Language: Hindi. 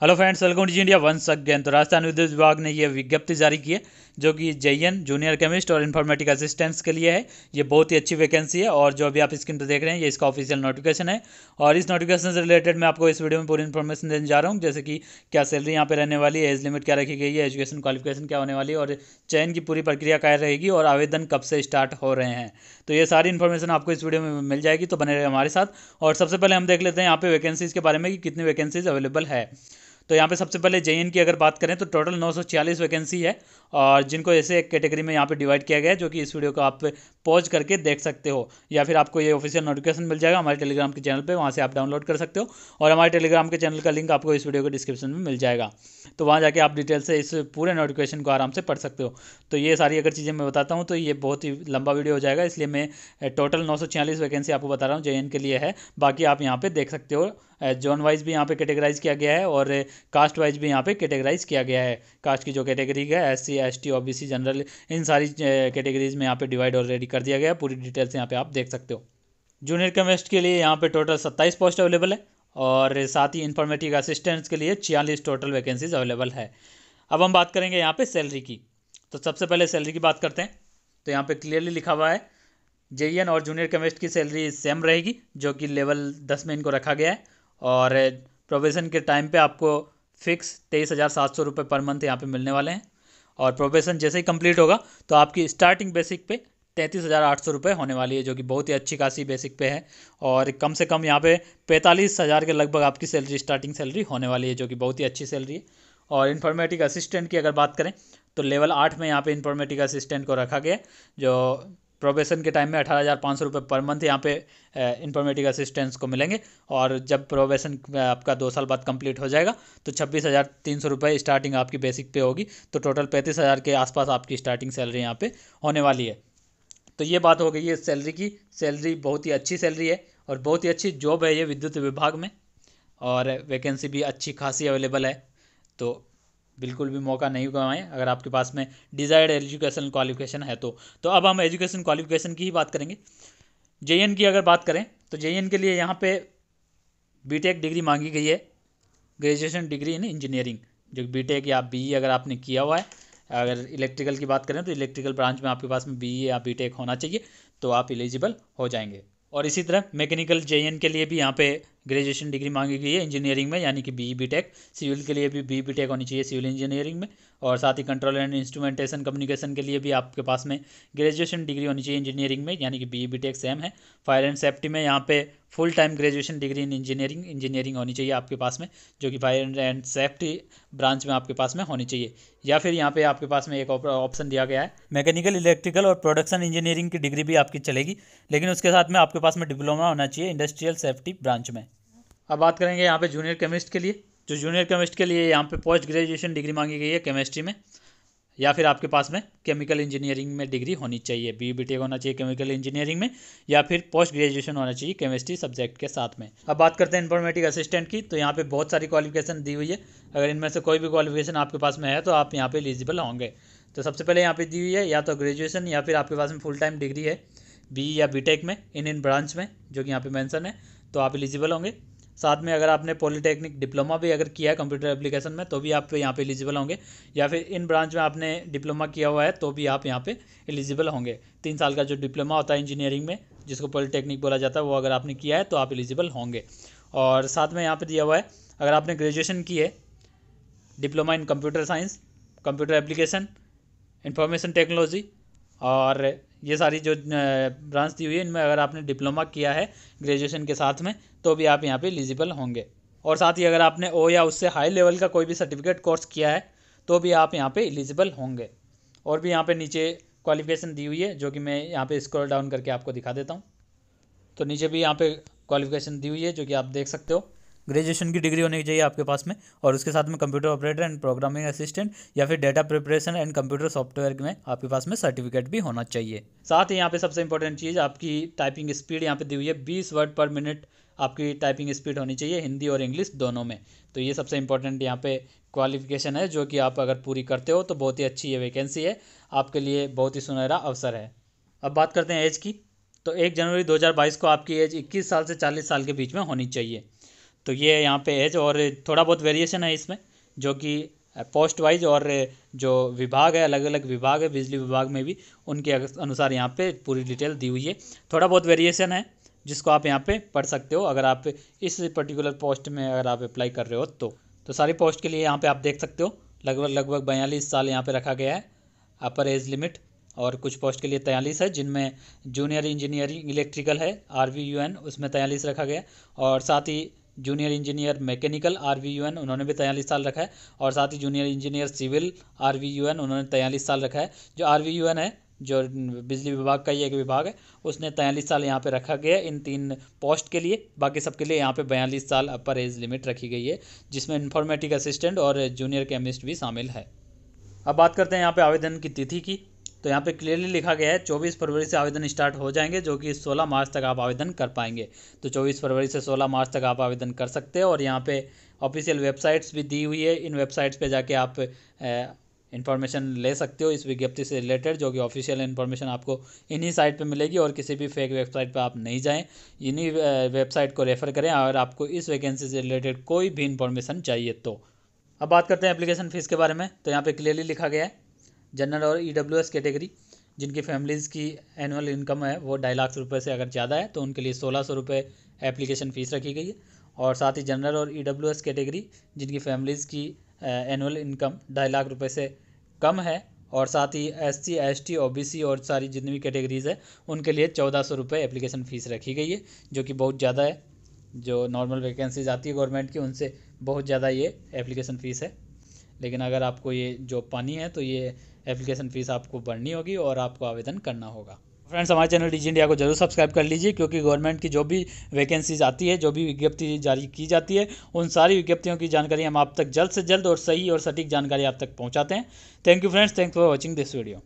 Hello friends welcome to India once again तो राजस्थान विद्युत विभाग ने यह विज्ञप्ति जारी की है, जो कि जेएन जूनियर केमिस्ट और इन्फॉर्मेटिक असिस्टेंट्स के लिए है। ये बहुत ही अच्छी वैकेंसी है और जो अभी आप स्क्रीन पर देख रहे हैं, ये इसका ऑफिशियल नोटिफिकेशन है। और इस नोटिफिकेशन से रिलेटेड मैं आपको इस वीडियो में पूरी इन्फॉर्मेशन देने जा रहा हूँ, जैसे कि क्या सैलरी यहाँ पर रहने वाली है एज लिमिट क्या रखी गई है एजुकेशन क्वालिफिकेशन क्या होने वाली है, और चयन की पूरी प्रक्रिया क्या रहेगी और आवेदन कब से स्टार्ट हो रहे हैं। तो ये सारी इन्फॉर्मेशन आपको इस वीडियो में मिल जाएगी तो बने रहे हमारे साथ। और सबसे पहले हम देख लेते हैं यहाँ पे वैकेंसीज़ के बारे में कि कितनी वैकेंसीज अवेलेबल है। तो यहाँ पे सबसे पहले जेएन की अगर बात करें तो टोटल नौ सौ चालीस वैकेंसी है और जिनको ऐसे एक कैटेगरी में यहाँ पे डिवाइड किया गया है, जो कि इस वीडियो को आप पॉज करके देख सकते हो, या फिर आपको ये ऑफिशियल नोटिफिकेशन मिल जाएगा हमारे टेलीग्राम के चैनल पे, वहाँ से आप डाउनलोड कर सकते हो और हमारे टेलीग्राम के चैनल का लिंक आपको इस वीडियो के डिस्क्रिप्शन में मिल जाएगा। तो वहाँ जाके आप डिटेल से इस पूरे नोटिफिकेशन को आराम से पढ़ सकते हो। तो ये सारी अगर चीज़ें मैं बताता हूँ तो ये बहुत ही लंबा वीडियो हो जाएगा, इसलिए मैं टोटल नौ वैकेंसी आपको बता रहा हूँ जे के लिए है। बाकी आप यहाँ पर देख सकते हो जोन वाइज भी यहाँ पे कैटेगराइज किया गया है और कास्ट वाइज भी यहाँ पे कैटेगराइज किया गया है। कास्ट की जो कैटेगरी है S C S T O B C general इन सारी कैटेगरीज में यहाँ पे डिवाइड ऑलरेडी कर दिया गया है। पूरी डिटेल्स यहाँ पे आप देख सकते हो। जूनियर केमिस्ट के लिए यहाँ पे टोटल सत्ताईस पोस्ट अवेलेबल है और साथ ही इन्फॉर्मेटिक असिस्टेंट्स के लिए छियालीस टोटल वैकेंसीज अवेलेबल है। अब हम बात करेंगे यहाँ पे सैलरी की। तो सबसे पहले सैलरी की बात करते हैं। तो यहाँ पे क्लियरली लिखा हुआ है जे और जूनियर केमिस्ट की सैलरी सेम रहेगी, जो कि लेवल दस में इनको रखा गया है और प्रोबेशन के टाइम पे आपको फिक्स तेईस हज़ार सात सौ रुपये पर मंथ यहाँ पे मिलने वाले हैं। और प्रोबेशन जैसे ही कंप्लीट होगा तो आपकी स्टार्टिंग बेसिक पे तैंतीस हज़ार आठ सौ रुपये होने वाली है, जो कि बहुत ही अच्छी खासी बेसिक पे है। और कम से कम यहाँ पे पैंतालीस हज़ार के लगभग आपकी सैलरी स्टार्टिंग सैलरी होने वाली है, जो कि बहुत ही अच्छी सैलरी है। और इन्फॉर्मेटिक असिस्टेंट की अगर बात करें तो लेवल आठ में यहाँ पे इन्फॉर्मेटिक असिस्टेंट को रखा गया जो प्रोबेशन के टाइम में अठारह हज़ार पाँच सौ रुपये पर मंथ यहाँ पे इन्फॉर्मेटिक असिस्टेंस को मिलेंगे। और जब प्रोबेशन आपका दो साल बाद कंप्लीट हो जाएगा तो छब्बीस हज़ार तीन सौ रुपये स्टार्टिंग आपकी बेसिक पे होगी। तो टोटल पैंतीस हज़ार के आसपास आपकी स्टार्टिंग सैलरी यहाँ पे होने वाली है। तो ये बात हो गई है सैलरी की। सैलरी बहुत ही अच्छी सैलरी है और बहुत ही अच्छी जॉब है ये विद्युत विभाग में। और वैकेंसी भी अच्छी खासी अवेलेबल है। तो बिल्कुल भी मौका नहीं गंवाएँ, अगर आपके पास में डिज़ायर्ड एजुकेशन क्वालिफिकेशन है तो। तो अब हम एजुकेशन क्वालिफिकेशन की ही बात करेंगे। जेएन की अगर बात करें तो जेएन के लिए यहाँ पे बीटेक डिग्री मांगी गई है। ग्रेजुएशन डिग्री इन इंजीनियरिंग जो बीटेक या बीई अगर आपने किया हुआ है। अगर इलेक्ट्रिकल की बात करें तो इलेक्ट्रिकल ब्रांच में आपके पास में बी या बी होना चाहिए तो आप एलिजिबल हो जाएँगे। और इसी तरह मैकेनिकल जेएन के लिए भी यहाँ पे ग्रेजुएशन डिग्री मांगी गई है इंजीनियरिंग में, यानी कि बी बी टेक सिविल के लिए भी बी बी टेक होनी चाहिए सिविल इंजीनियरिंग में, और साथ ही कंट्रोल एंड इंस्ट्रूमेंटेशन कम्युनिकेशन के लिए भी आपके पास में ग्रेजुएशन डिग्री होनी चाहिए इंजीनियरिंग में, यानी कि बी बी टेक सेम है। फायर एंड सेफ्टी में यहाँ पे full time graduation degree in engineering engineering होनी चाहिए आपके पास में, जो कि फायर एंड सेफ्टी ब्रांच में आपके पास में होनी चाहिए। या फिर यहाँ पे आपके पास में एक ऑप्शन दिया गया है। मैकेनिकल इलेक्ट्रिकल और प्रोडक्शन इंजीनियरिंग की डिग्री भी आपकी चलेगी, लेकिन उसके साथ में आपके पास में डिप्लोमा होना चाहिए इंडस्ट्रियल सेफ्टी ब्रांच में। अब बात करेंगे यहाँ पे जूनियर केमिस्ट के लिए। जो जूनियर केमिस्ट के लिए यहाँ पे पोस्ट ग्रेजुएशन डिग्री मांगी गई है केमिस्ट्री में, या फिर आपके पास में केमिकल इंजीनियरिंग में डिग्री होनी चाहिए। बी बी टेक होना चाहिए केमिकल इंजीनियरिंग में, या फिर पोस्ट ग्रेजुएशन होना चाहिए केमिस्ट्री सब्जेक्ट के साथ में। अब बात करते हैं इन्फॉर्मेटिक असिस्टेंट की तो यहाँ पे बहुत सारी क्वालिफिकेशन दी हुई है। अगर इनमें से कोई भी क्वालिफिकेशन आपके पास में है तो आप यहाँ पे एलिजिबल होंगे। तो सबसे पहले यहाँ पे दी हुई है, या तो ग्रेजुएशन या फिर आपके पास में फुल टाइम डिग्री है बी या बी में इन इन ब्रांच में, जो कि यहाँ पे मैंसन है तो आप एलिजिबल होंगे। साथ में अगर आपने पॉलिटेक्निक डिप्लोमा भी अगर किया है कंप्यूटर एप्लीकेशन में तो भी आप यहाँ पे एलिजिबल होंगे। या फिर इन ब्रांच में आपने डिप्लोमा किया हुआ है तो भी आप यहाँ पे एलिजिबल होंगे। तीन साल का जो डिप्लोमा होता है इंजीनियरिंग में, जिसको पॉलिटेक्निक बोला जाता है, वो अगर आपने किया है तो आप एलिजिबल होंगे। और साथ में यहाँ पर दिया हुआ है, अगर आपने ग्रेजुएशन की है, diploma in computer science, computer application information technology, और ये सारी जो ब्रांच दी हुई है, इनमें अगर आपने डिप्लोमा किया है ग्रेजुएशन के साथ में तो भी आप यहाँ पे एलिजिबल होंगे। और साथ ही अगर आपने ओ या उससे हाई लेवल का कोई भी सर्टिफिकेट कोर्स किया है तो भी आप यहाँ पे एलिजिबल होंगे। और भी यहाँ पे नीचे क्वालिफिकेशन दी हुई है, जो कि मैं यहाँ पे स्क्रॉल डाउन करके आपको दिखा देता हूँ। तो नीचे भी यहाँ पे क्वालिफिकेशन दी हुई है, जो कि आप देख सकते हो। ग्रेजुएशन की डिग्री होनी चाहिए आपके पास में, और उसके साथ में computer operator and programming assistant या फिर data preparation and computer software में आपके पास में सर्टिफिकेट भी होना चाहिए। साथ ही यहाँ पे सबसे इंपॉर्टेंट चीज़ आपकी टाइपिंग स्पीड यहाँ पे दी हुई है, बीस वर्ड पर मिनट आपकी टाइपिंग स्पीड होनी चाहिए हिंदी और इंग्लिश दोनों में। तो ये सबसे इंपॉर्टेंट यहाँ पे क्वालिफिकेशन है, जो कि आप अगर पूरी करते हो तो बहुत ही अच्छी ये वैकेंसी है। आपके लिए बहुत ही सुनहरा अवसर है। अब बात करते हैं एज की। तो एक जनवरी 2022 को आपकी एज 21 साल से 40 साल के बीच में होनी चाहिए। तो ये यहाँ पे एज और थोड़ा बहुत वेरिएशन है इसमें, जो कि पोस्ट वाइज और जो विभाग है अलग अलग विभाग है, बिजली विभाग में भी, उनके अनुसार यहाँ पे पूरी डिटेल दी हुई है। थोड़ा बहुत वेरिएशन है, जिसको आप यहाँ पे पढ़ सकते हो, अगर आप इस पर्टिकुलर पोस्ट में अगर आप अप्लाई कर रहे हो तो। तो सारी पोस्ट के लिए यहाँ पे आप देख सकते हो, लगभग लगभग बयालीस साल यहाँ पे रखा गया है अपर एज लिमिट और कुछ पोस्ट के लिए तैंतालीस है, जिनमें जूनियर इंजीनियरिंग इलेक्ट्रिकल है एन उसमें तैंतालीस रखा गया और साथ ही junior engineer mechanical R V U N उन्होंने भी तैंतालीस साल रखा है और साथ ही junior engineer civil R V U N उन्होंने तैंतालीस साल रखा है। जो आर वी यू एन है, जो बिजली विभाग का ही एक विभाग है, उसने तैंतालीस साल यहाँ पे रखा गया इन तीन पोस्ट के लिए। बाकी सबके लिए यहाँ पे बयालीस साल अपर एज लिमिट रखी गई है, जिसमें इन्फॉर्मेटिक असिस्टेंट और जूनियर केमिस्ट भी शामिल है। अब बात करते हैं यहाँ पे आवेदन की तिथि की। तो यहाँ पे क्लियरली लिखा गया है, चौबीस फरवरी से आवेदन स्टार्ट हो जाएँगे, जो कि सोलह मार्च तक आप आवेदन कर पाएँगे। तो चौबीस फरवरी से सोलह मार्च तक आप आवेदन कर सकते हैं और यहाँ पे ऑफिशियल वेबसाइट्स भी दी हुई है। इन वेबसाइट्स पे जाके आप इन्फॉर्मेशन ले सकते हो इस विज्ञप्ति से रिलेटेड जो कि ऑफिशियल इन्फॉर्मेशन आपको इन्हीं साइट पे मिलेगी और किसी भी फेक वेबसाइट पे आप नहीं जाएँ। इन्हीं वेबसाइट को रेफ़र करें। अगर आपको इस वैकेंसी से रिलेटेड कोई भी इन्फॉर्मेशन चाहिए तो। अब बात करते हैं एप्लीकेशन फ़ीस के बारे में। तो यहाँ पे क्लियरली लिखा गया है जनरल और ईडब्ल्यूएस कैटेगरी जिनकी फैमिलीज़ की एनुअल इनकम है, वो ढाई लाख रुपये से अगर ज़्यादा है तो उनके लिए सोलह सौ रुपये एप्लीकेशन फ़ीस रखी गई है। और साथ ही जनरल और ईडब्ल्यूएस कैटेगरी जिनकी फैमिलीज़ की एनुअल इनकम ढाई लाख रुपए से कम है, और साथ ही S C S T O B C और सारी जितनी भी कैटेगरीज़ है, उनके लिए चौदह सौ रुपये एप्लीकेशन फ़ीस रखी गई है, जो कि बहुत ज़्यादा है। जो नॉर्मल वैकेंसीज आती है गवर्नमेंट की, उनसे बहुत ज़्यादा ये एप्लीकेशन फ़ीस है। लेकिन अगर आपको ये जॉब पानी है तो ये एप्लीकेशन फ़ीस आपको भरनी होगी और आपको आवेदन करना होगा। फ्रेंड्स हमारे चैनल डिजी इंडिया को ज़रूर सब्सक्राइब कर लीजिए, क्योंकि गवर्नमेंट की जो भी वैकेंसीज आती है, जो भी विज्ञप्ति जारी की जाती है, उन सारी विज्ञप्तियों की जानकारी हम आप तक जल्द से जल्द और सही और सटीक जानकारी आप तक पहुँचाते हैं। Thank you friends thanks for watching this video